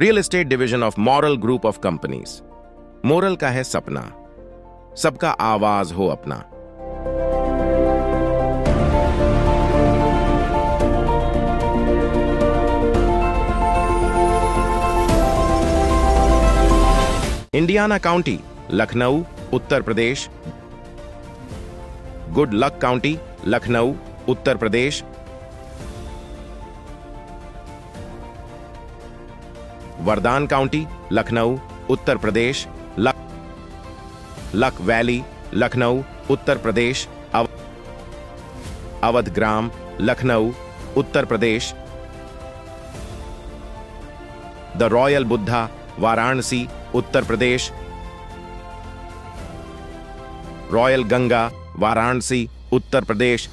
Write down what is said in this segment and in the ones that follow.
Real estate division of Moral Group of Companies Moral का है सपना। सबका आवाज़ हो अपना। Indiana County Lucknow Uttar Pradesh Good Luck County Lucknow Uttar Pradesh Vardaan County Lucknow Uttar Pradesh Luck Luck Valley Lucknow Uttar Pradesh अव, Awadh Gram Lucknow Uttar Pradesh the Royal Buddha Varanasi Uttar Pradesh Royal Ganga Varanasi Uttar Pradesh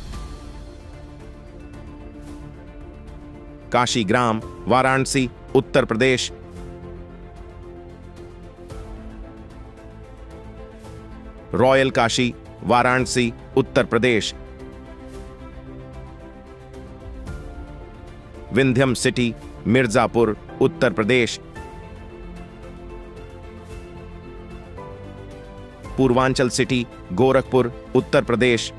Kashi Gram Varanasi Uttar Pradesh Royal Kashi, Varanasi, Uttar Pradesh. Vindhyam City, Mirzapur, Uttar Pradesh. Purvanchal City, Gorakhpur, Uttar Pradesh.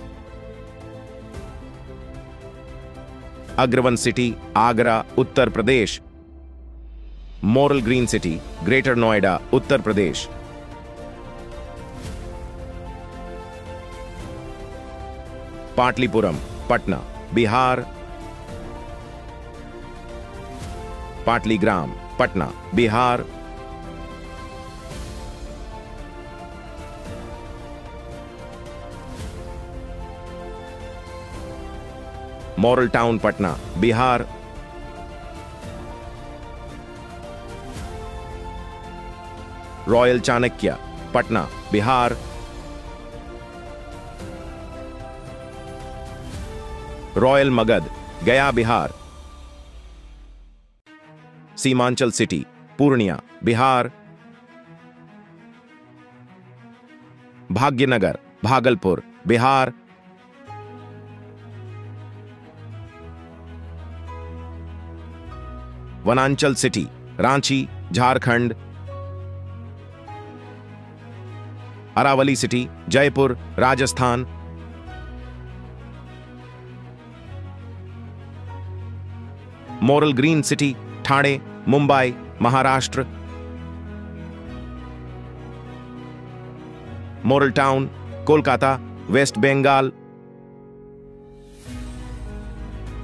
Agravan City, Agra, Uttar Pradesh. Moral Green City, Greater Noida, Uttar Pradesh. Pataliputram Patna Bihar. Patligram Patna Bihar. Moral Town Patna Bihar. Royal Chanakya Patna Bihar. Royal Magadh, Gaya Bihar. Seemanchal City, Purnia, Bihar. Bhagyanagar, Bhagalpur, Bihar. Vananchal City, Ranchi, Jharkhand. Aravali City, Jaipur, Rajasthan. Moral Green City Thane Mumbai Maharashtra Moral Town Kolkata West Bengal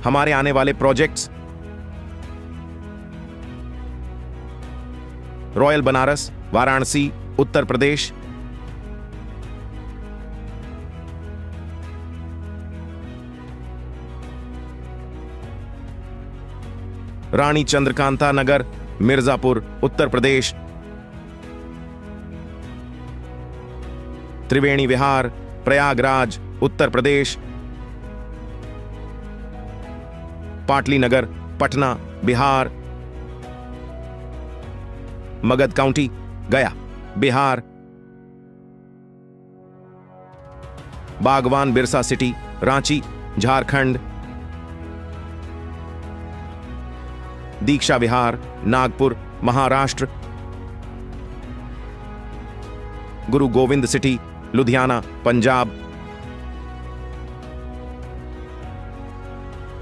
हमारे आने वाले projects Royal Banaras Varanasi Uttar Pradesh Rani Chandrakanta Nagar, Mirzapur, Uttar Pradesh. Triveni Vihar, Prayagraj, Uttar Pradesh. Patli Nagar Patna, Bihar. Magadh County, Gaya, Bihar. Bagwan Birsa City, Ranchi, Jharkhand. Diksha Vihar Nagpur Maharashtra Guru Gobind City Ludhiana Punjab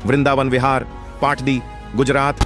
Vrindavan Vihar Patdi Gujarat.